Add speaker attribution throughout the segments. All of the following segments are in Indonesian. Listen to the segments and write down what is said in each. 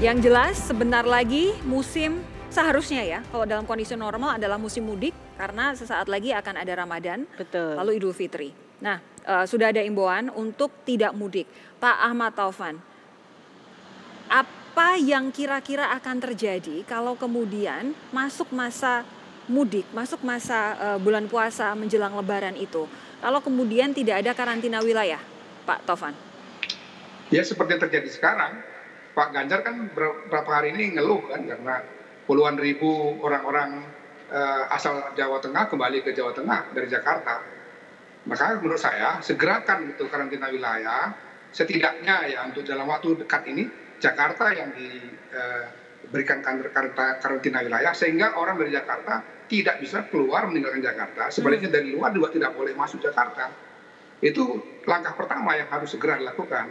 Speaker 1: Yang jelas sebentar lagi musim seharusnya ya kalau dalam kondisi normal adalah musim mudik karena sesaat lagi akan ada Ramadan
Speaker 2: Betul.
Speaker 1: lalu Idul Fitri. Nah, uh, sudah ada imbauan untuk tidak mudik. Pak Ahmad Taufan, apa yang kira-kira akan terjadi kalau kemudian masuk masa mudik, masuk masa uh, bulan puasa menjelang lebaran itu? Kalau kemudian tidak ada karantina wilayah, Pak Taufan?
Speaker 3: Ya seperti yang terjadi sekarang, Pak Ganjar kan beberapa hari ini ngeluh kan karena puluhan ribu orang-orang uh, asal Jawa Tengah kembali ke Jawa Tengah dari Jakarta. Maka menurut saya segerakan itu karantina wilayah setidaknya ya untuk dalam waktu dekat ini Jakarta yang diberikan uh, karantina wilayah sehingga orang dari Jakarta tidak bisa keluar meninggalkan Jakarta. Sebaliknya hmm. dari luar juga tidak boleh masuk Jakarta. Itu langkah pertama yang harus segera dilakukan.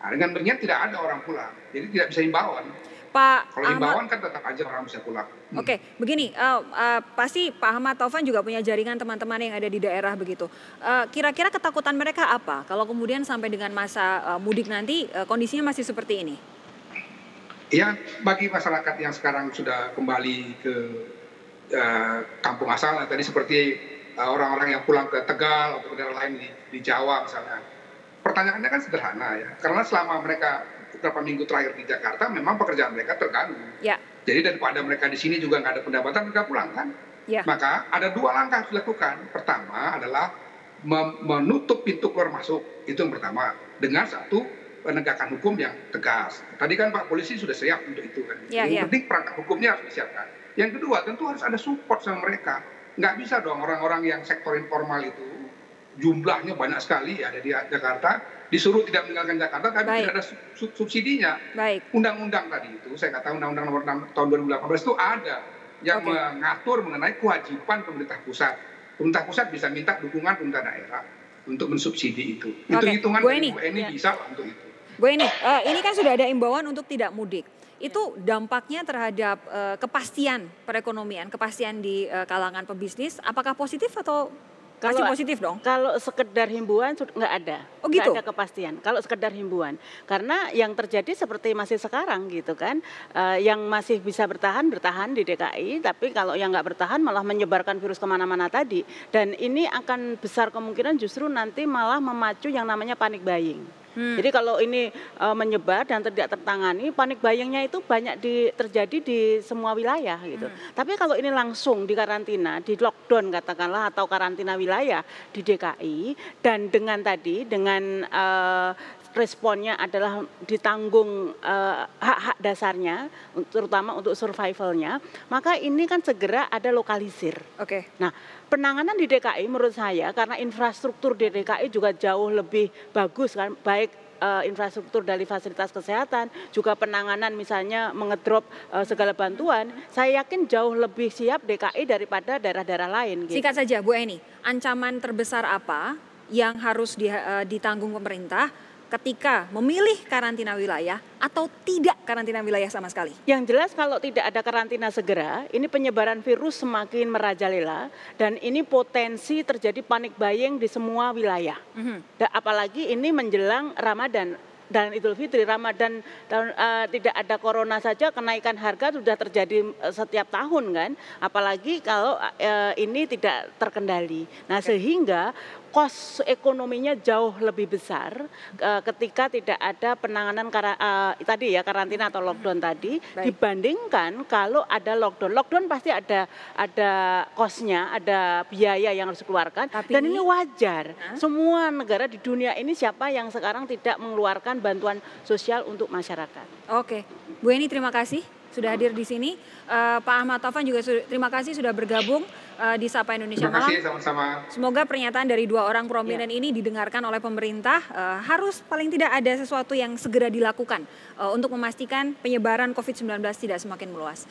Speaker 3: Nah, dengan demikian tidak ada orang pulang, jadi tidak bisa himbauan.
Speaker 1: Pak
Speaker 3: Kalau himbauan kan tetap aja orang bisa pulang.
Speaker 1: Hmm. Oke, okay, begini, uh, uh, pasti Pak Ahmad Taufan juga punya jaringan teman-teman yang ada di daerah begitu. Kira kira-kira ketakutan mereka apa? Kalau kemudian sampai dengan masa uh, mudik nanti uh, kondisinya masih seperti ini?
Speaker 3: Ya, bagi masyarakat yang sekarang sudah kembali ke uh, kampung asal, tadi seperti orang-orang uh, yang pulang ke Tegal atau ke daerah lain di, di Jawa misalnya pertanyaannya kan sederhana ya, karena selama mereka beberapa minggu terakhir di Jakarta memang pekerjaan mereka terganggu.
Speaker 1: Ya.
Speaker 3: Jadi daripada mereka di sini juga nggak ada pendapatan, mereka pulang kan.
Speaker 1: Ya.
Speaker 3: Maka ada dua langkah harus dilakukan. Pertama adalah menutup pintu keluar masuk, itu yang pertama. Dengan satu penegakan hukum yang tegas. Tadi kan Pak Polisi sudah siap untuk itu kan.
Speaker 1: Ya,
Speaker 3: yang
Speaker 1: ya.
Speaker 3: penting perangkat hukumnya harus disiapkan. Yang kedua tentu harus ada support sama mereka. Nggak bisa dong orang-orang yang sektor informal itu jumlahnya banyak sekali ada di Jakarta disuruh tidak meninggalkan Jakarta tapi Baik. tidak ada subsidinya.
Speaker 1: Baik.
Speaker 3: Undang-undang tadi itu saya kata undang-undang nomor 6 tahun 2018 itu ada yang okay. mengatur mengenai kewajiban pemerintah pusat. Pemerintah pusat bisa minta dukungan pemerintah daerah untuk mensubsidi itu. Okay. Itu hitungan Bu Eni, Bu Eni ya. bisa untuk itu.
Speaker 1: Bu Eni, uh, ini kan sudah ada imbauan untuk tidak mudik. Itu dampaknya terhadap uh, kepastian perekonomian, kepastian di uh, kalangan pebisnis, apakah positif atau kalau positif dong.
Speaker 2: Kalau sekedar himbauan nggak ada.
Speaker 1: Oh gitu.
Speaker 2: Nggak ada kepastian. Kalau sekedar himbauan, karena yang terjadi seperti masih sekarang gitu kan, uh, yang masih bisa bertahan bertahan di DKI, tapi kalau yang nggak bertahan malah menyebarkan virus ke mana-mana tadi. Dan ini akan besar kemungkinan justru nanti malah memacu yang namanya panik buying. Hmm. Jadi kalau ini uh, menyebar dan tidak tertangani, panik bayangnya itu banyak di, terjadi di semua wilayah gitu. Hmm. Tapi kalau ini langsung di karantina, di lockdown katakanlah atau karantina wilayah di DKI dan dengan tadi dengan uh, responnya adalah ditanggung hak-hak uh, dasarnya, terutama untuk survivalnya, maka ini kan segera ada lokalisir.
Speaker 1: Oke. Okay.
Speaker 2: Nah, penanganan di DKI menurut saya karena infrastruktur di DKI juga jauh lebih bagus kan, baik uh, infrastruktur dari fasilitas kesehatan, juga penanganan misalnya mengedrop uh, segala bantuan, saya yakin jauh lebih siap DKI daripada daerah-daerah lain.
Speaker 1: Gitu. Singkat saja, Bu Eni, ancaman terbesar apa yang harus di, uh, ditanggung pemerintah ketika memilih karantina wilayah atau tidak karantina wilayah sama sekali?
Speaker 2: Yang jelas kalau tidak ada karantina segera, ini penyebaran virus semakin merajalela dan ini potensi terjadi panik buying di semua wilayah. Mm -hmm. apalagi ini menjelang Ramadan dan Idul Fitri, Ramadan tahun uh, tidak ada corona saja kenaikan harga sudah terjadi uh, setiap tahun kan, apalagi kalau uh, ini tidak terkendali. Nah, sehingga kos ekonominya jauh lebih besar uh, ketika tidak ada penanganan kara, uh, tadi ya karantina atau lockdown tadi Baik. dibandingkan kalau ada lockdown. Lockdown pasti ada ada kosnya, ada biaya yang harus dikeluarkan Tapi, dan ini wajar. Huh? Semua negara di dunia ini siapa yang sekarang tidak mengeluarkan bantuan sosial untuk masyarakat.
Speaker 1: Oke. Bu Eni terima kasih sudah hadir di sini. Uh, Pak Ahmad Taufan juga terima kasih sudah bergabung uh, di Sapa Indonesia
Speaker 3: terima
Speaker 1: Malam.
Speaker 3: Kasih, sama-sama.
Speaker 1: Semoga pernyataan dari dua orang prominent ya. ini didengarkan oleh pemerintah. Uh, harus paling tidak ada sesuatu yang segera dilakukan uh, untuk memastikan penyebaran COVID-19 tidak semakin meluas.